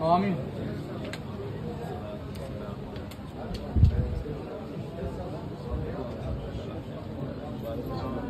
آمين فاتحة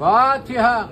فاتحة.